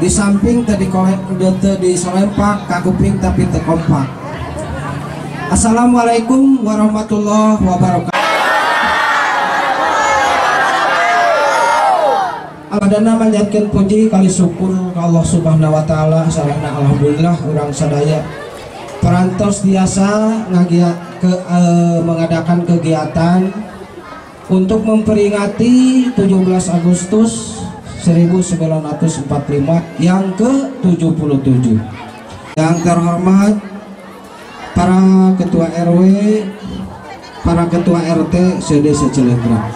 Di samping tadi di solempak kakuping tapi terkompak. Assalamualaikum warahmatullahi wabarakatuh. Adana manjatkeun puji kali syukur Allah Subhanahu wa taala sarana alhamdulillah urang sadaya perantos biasa ngagiat ke eh, mengadakan kegiatan untuk memperingati 17 Agustus 1945 yang ke-77 yang terhormat para ketua RW para ketua RT sedesa Cilenggrang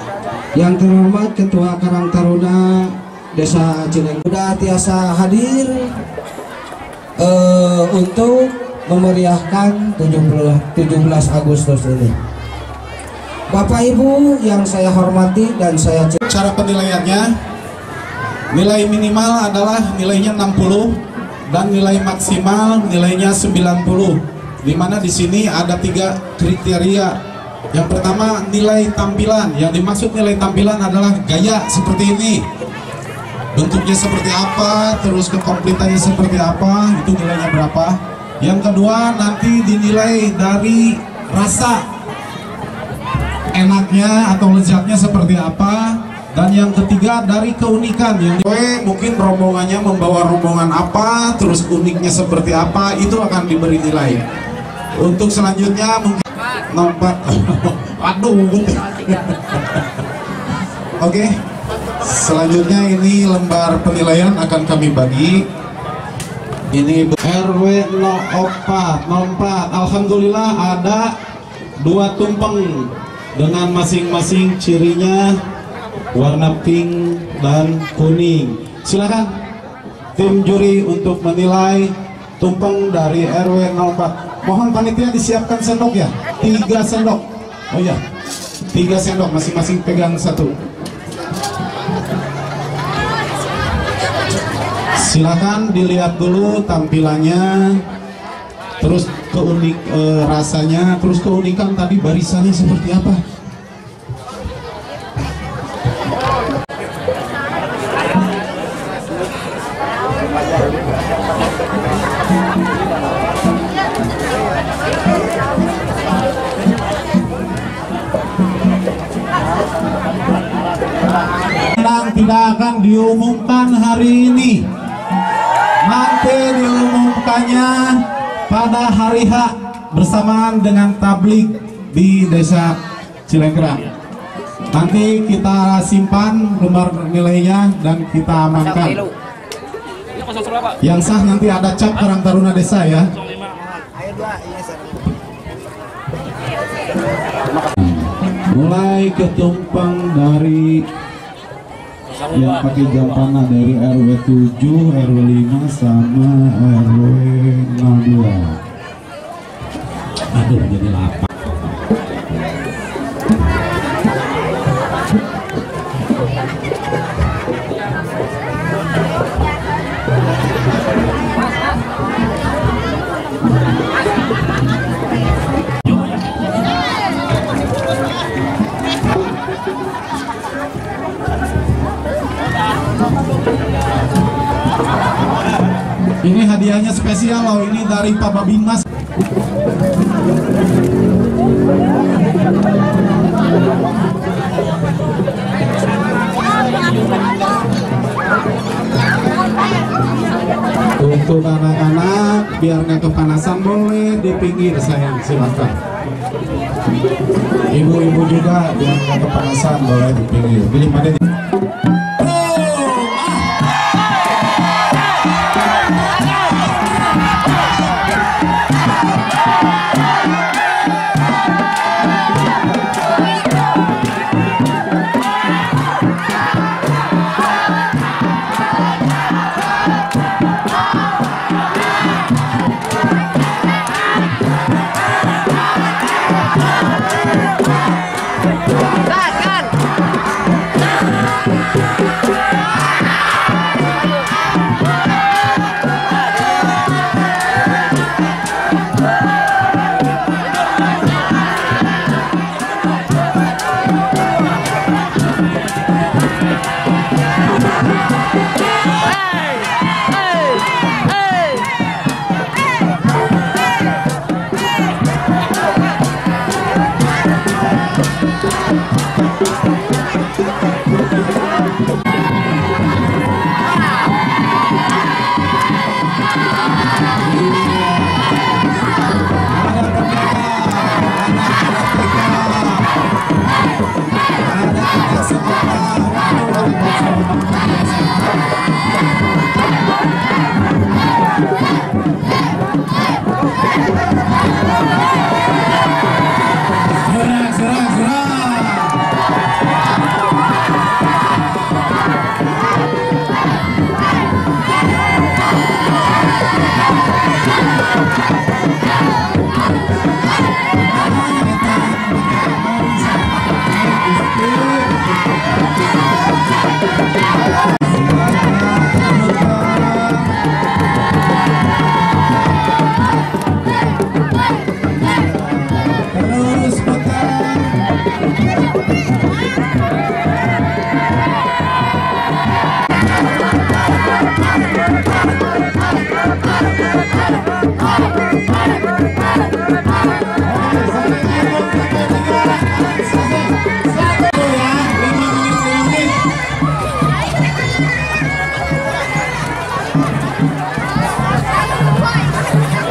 yang terhormat ketua Karang Taruna Desa sudah tiasa hadir eh, untuk memeriahkan 17, 17 Agustus ini. Bapak Ibu yang saya hormati dan saya cara penilaiannya nilai minimal adalah nilainya 60 dan nilai maksimal nilainya 90 di mana di sini ada tiga kriteria. Yang pertama nilai tampilan. Yang dimaksud nilai tampilan adalah gaya seperti ini. Bentuknya seperti apa terus kekomplitannya seperti apa itu nilainya berapa. Yang kedua nanti dinilai dari rasa enaknya atau lezatnya seperti apa dan yang ketiga dari keunikan yang mungkin rombongannya membawa rombongan apa terus uniknya seperti apa itu akan diberi nilai. Untuk selanjutnya mungkin nomor aduh oke selanjutnya ini lembar penilaian akan kami bagi. Ini RW 04 04 Alhamdulillah ada dua tumpeng dengan masing-masing cirinya warna pink dan kuning. Silakan tim juri untuk menilai tumpeng dari RW 04 mohon panitia disiapkan sendok ya. Tiga sendok. Oh ya tiga sendok. Masing-masing pegang satu. Silakan dilihat dulu tampilannya. Terus keunik eh, rasanya. Terus keunikan tadi barisannya seperti apa diumumkan hari ini. Nanti diumumkannya pada hari H bersamaan dengan tablik di desa Cilenggrang nanti kita simpan lembar nilainya dan kita amankan. Yang sah nanti ada cap Karang Taruna Desa ya. Mulai ketumpang dari yang pakai jam panah dari RW 7, RW 5 sama RW 02 aduh jadi lapar Ini hadiahnya spesial loh, ini dari Pak Babinmas. Untuk anak-anak, biar nggak kepanasan boleh di pinggir sayang, silakan. Ibu-ibu juga biar nggak kepanasan boleh di pinggir. Pilih pada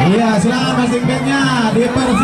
Iya, silakan masing bandnya dipersilakan.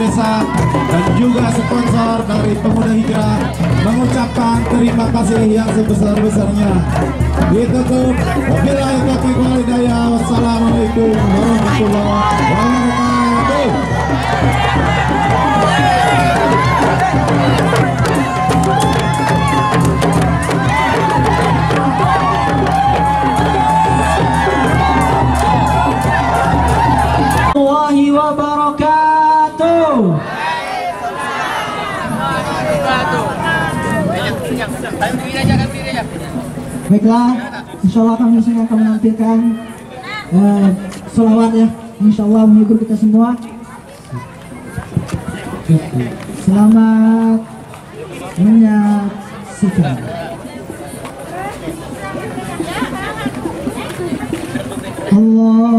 Desa dan juga sponsor dari mengucapkan terima kasih yang sebesar-besarnya. Ditutup. Wabillahi taufiq. Wassalamualaikum warahmatullahi wabarakatuh. Baiklah, insya Allah kami semua akan menampilkan eh, selawat ya. Insya Allah menghibur kita semua. Okay. Selamat menyaksikan. Allahumma